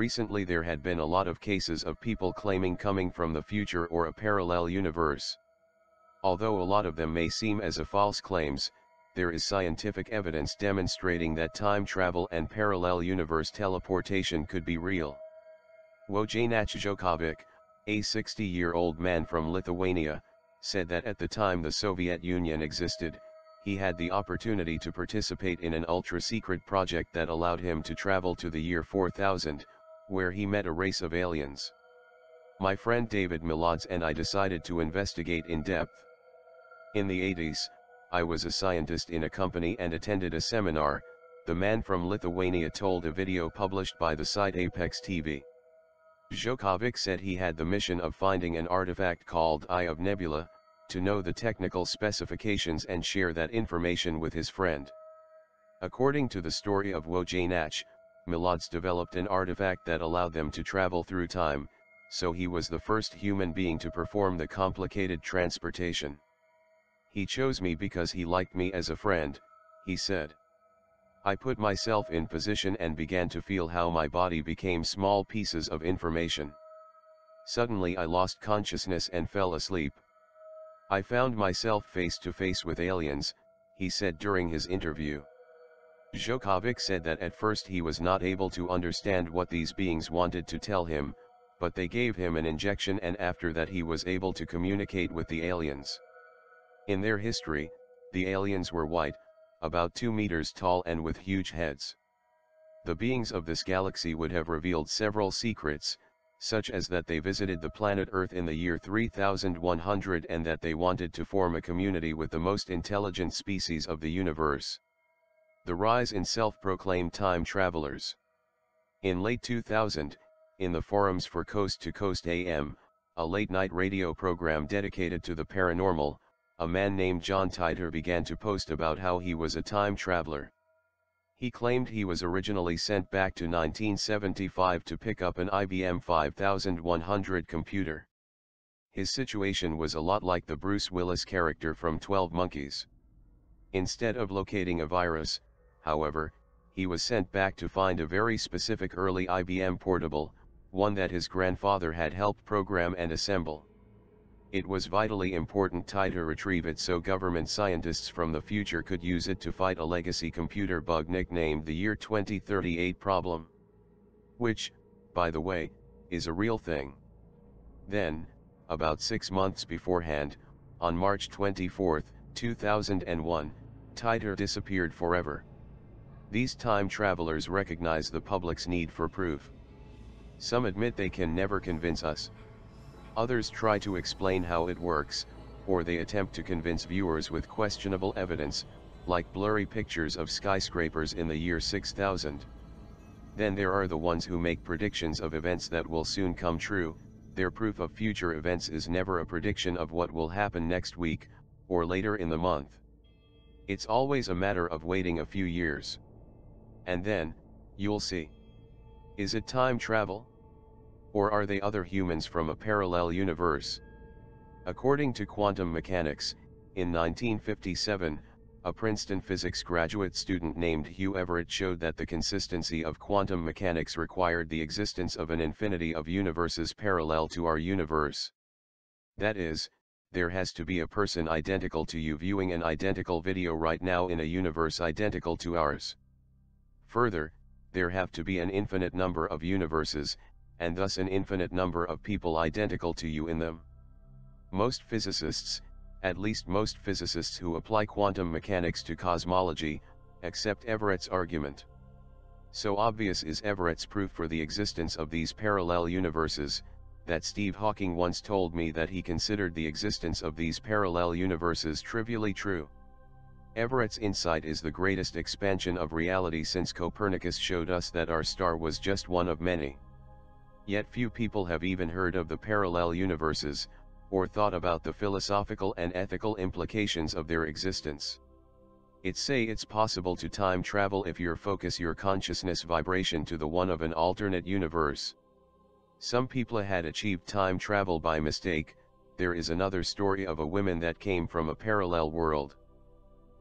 Recently there had been a lot of cases of people claiming coming from the future or a parallel universe. Although a lot of them may seem as a false claims, there is scientific evidence demonstrating that time travel and parallel universe teleportation could be real. Wojciech Jokovic, a 60-year-old man from Lithuania, said that at the time the Soviet Union existed, he had the opportunity to participate in an ultra-secret project that allowed him to travel to the year 4000, where he met a race of aliens. My friend David Milods and I decided to investigate in depth. In the 80s, I was a scientist in a company and attended a seminar, the man from Lithuania told a video published by the site Apex TV. Jokovic said he had the mission of finding an artifact called Eye of Nebula, to know the technical specifications and share that information with his friend. According to the story of Wojciech, Milods developed an artifact that allowed them to travel through time, so he was the first human being to perform the complicated transportation. He chose me because he liked me as a friend, he said. I put myself in position and began to feel how my body became small pieces of information. Suddenly I lost consciousness and fell asleep. I found myself face to face with aliens, he said during his interview. Jokovic said that at first he was not able to understand what these beings wanted to tell him, but they gave him an injection and after that he was able to communicate with the aliens. In their history, the aliens were white, about 2 meters tall and with huge heads. The beings of this galaxy would have revealed several secrets, such as that they visited the planet Earth in the year 3100 and that they wanted to form a community with the most intelligent species of the universe. The rise in self-proclaimed time travelers. In late 2000, in the forums for Coast to Coast AM, a late-night radio program dedicated to the paranormal, a man named John Titor began to post about how he was a time traveler. He claimed he was originally sent back to 1975 to pick up an IBM 5100 computer. His situation was a lot like the Bruce Willis character from 12 Monkeys. Instead of locating a virus, however, he was sent back to find a very specific early IBM portable, one that his grandfather had helped program and assemble. It was vitally important to retrieve it so government scientists from the future could use it to fight a legacy computer bug nicknamed the Year 2038 problem. Which, by the way, is a real thing. Then, about six months beforehand, on March 24, 2001, Titor disappeared forever. These time travelers recognize the public's need for proof. Some admit they can never convince us. Others try to explain how it works, or they attempt to convince viewers with questionable evidence, like blurry pictures of skyscrapers in the year 6000. Then there are the ones who make predictions of events that will soon come true, their proof of future events is never a prediction of what will happen next week, or later in the month. It's always a matter of waiting a few years. And then, you'll see. Is it time travel? Or are they other humans from a parallel universe? According to quantum mechanics, in 1957, a Princeton physics graduate student named Hugh Everett showed that the consistency of quantum mechanics required the existence of an infinity of universes parallel to our universe. That is, there has to be a person identical to you viewing an identical video right now in a universe identical to ours. Further, there have to be an infinite number of universes, and thus an infinite number of people identical to you in them. Most physicists, at least most physicists who apply quantum mechanics to cosmology, accept Everett's argument. So obvious is Everett's proof for the existence of these parallel universes, that Steve Hawking once told me that he considered the existence of these parallel universes trivially true. Everett's insight is the greatest expansion of reality since Copernicus showed us that our star was just one of many. Yet few people have even heard of the parallel universes, or thought about the philosophical and ethical implications of their existence. It say it's possible to time travel if you focus your consciousness vibration to the one of an alternate universe. Some people had achieved time travel by mistake, there is another story of a woman that came from a parallel world.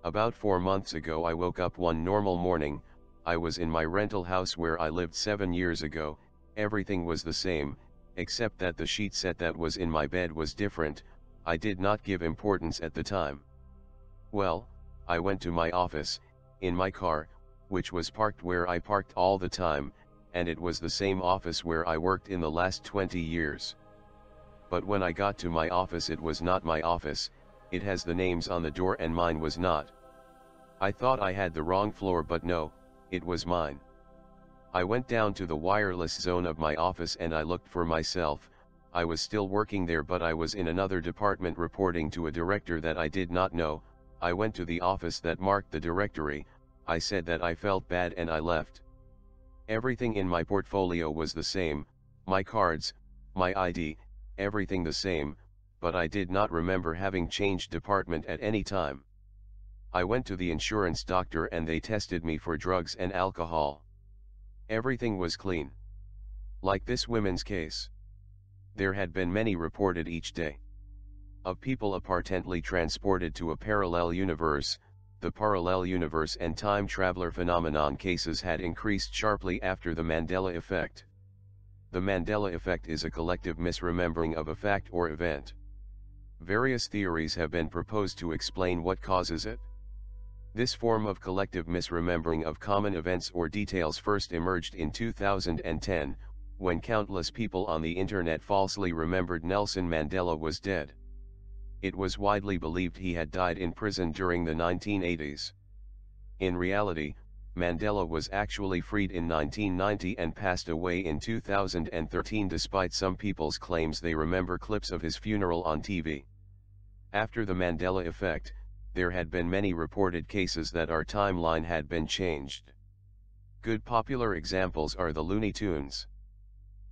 About four months ago I woke up one normal morning, I was in my rental house where I lived seven years ago, everything was the same, except that the sheet set that was in my bed was different, I did not give importance at the time. Well, I went to my office, in my car, which was parked where I parked all the time, and it was the same office where I worked in the last 20 years. But when I got to my office it was not my office, it has the names on the door and mine was not. I thought I had the wrong floor but no, it was mine. I went down to the wireless zone of my office and I looked for myself, I was still working there but I was in another department reporting to a director that I did not know, I went to the office that marked the directory, I said that I felt bad and I left. Everything in my portfolio was the same, my cards, my ID, everything the same, but I did not remember having changed department at any time. I went to the insurance doctor and they tested me for drugs and alcohol. Everything was clean. Like this women's case. There had been many reported each day. Of people apparently transported to a parallel universe, the parallel universe and time traveler phenomenon cases had increased sharply after the Mandela effect. The Mandela effect is a collective misremembering of a fact or event. Various theories have been proposed to explain what causes it. This form of collective misremembering of common events or details first emerged in 2010, when countless people on the internet falsely remembered Nelson Mandela was dead. It was widely believed he had died in prison during the 1980s. In reality, Mandela was actually freed in 1990 and passed away in 2013 despite some people's claims they remember clips of his funeral on TV. After the Mandela effect, there had been many reported cases that our timeline had been changed. Good popular examples are the Looney Tunes.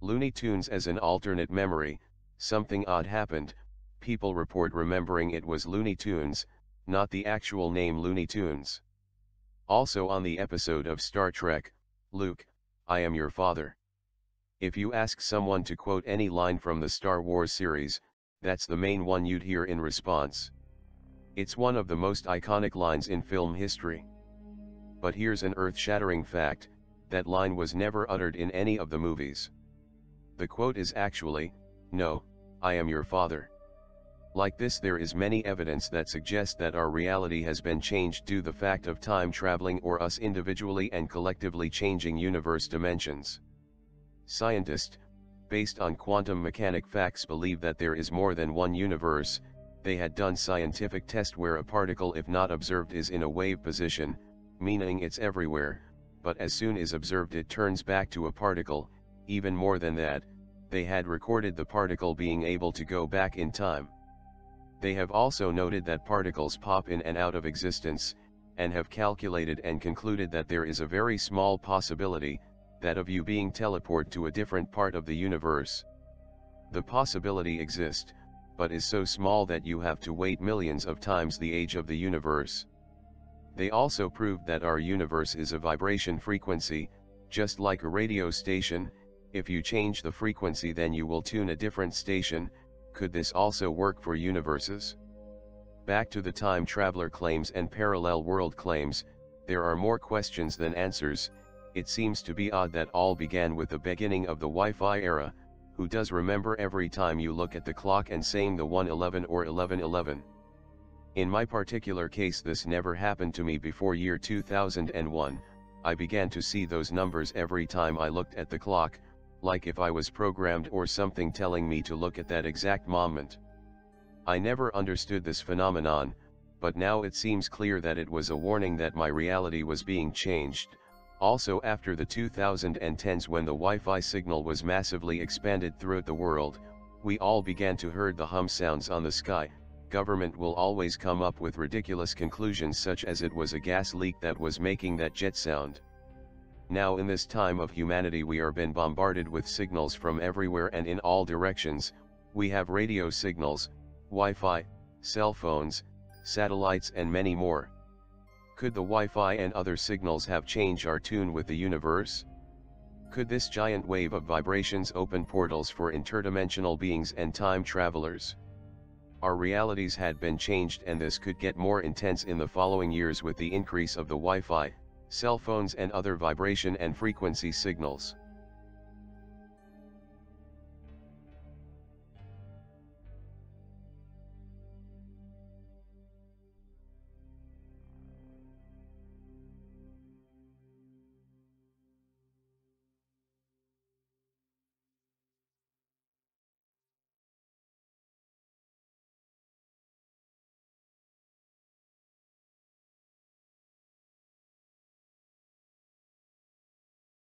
Looney Tunes as an alternate memory, something odd happened, people report remembering it was Looney Tunes, not the actual name Looney Tunes. Also on the episode of Star Trek, Luke, I am your father. If you ask someone to quote any line from the Star Wars series, that's the main one you'd hear in response. It's one of the most iconic lines in film history. But here's an earth-shattering fact, that line was never uttered in any of the movies. The quote is actually, no, I am your father. Like this there is many evidence that suggest that our reality has been changed due the fact of time traveling or us individually and collectively changing universe dimensions. Scientists, based on quantum mechanic facts believe that there is more than one universe, they had done scientific test where a particle if not observed is in a wave position, meaning it's everywhere, but as soon as observed it turns back to a particle, even more than that, they had recorded the particle being able to go back in time. They have also noted that particles pop in and out of existence, and have calculated and concluded that there is a very small possibility, that of you being teleported to a different part of the universe. The possibility exists, but is so small that you have to wait millions of times the age of the universe. They also proved that our universe is a vibration frequency, just like a radio station, if you change the frequency then you will tune a different station, could this also work for universes? Back to the time traveler claims and parallel world claims, there are more questions than answers, it seems to be odd that all began with the beginning of the Wi-Fi era, who does remember every time you look at the clock and saying the 111 or 1111. In my particular case this never happened to me before year 2001, I began to see those numbers every time I looked at the clock, like if I was programmed or something telling me to look at that exact moment. I never understood this phenomenon, but now it seems clear that it was a warning that my reality was being changed, also after the 2010s when the Wi-Fi signal was massively expanded throughout the world, we all began to hear the hum sounds on the sky, government will always come up with ridiculous conclusions such as it was a gas leak that was making that jet sound. Now in this time of humanity we are been bombarded with signals from everywhere and in all directions, we have radio signals, Wi-Fi, cell phones, satellites and many more. Could the Wi-Fi and other signals have changed our tune with the universe? Could this giant wave of vibrations open portals for interdimensional beings and time travelers? Our realities had been changed and this could get more intense in the following years with the increase of the Wi-Fi, cell phones and other vibration and frequency signals.